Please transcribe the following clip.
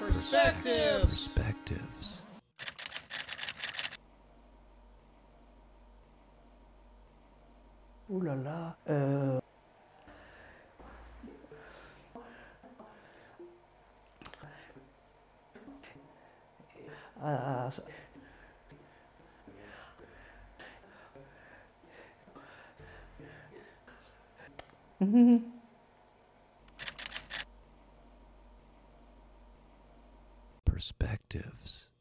Perspectives. Perspectives. Ouh là là. Euh... Ah, ça- Perspectives.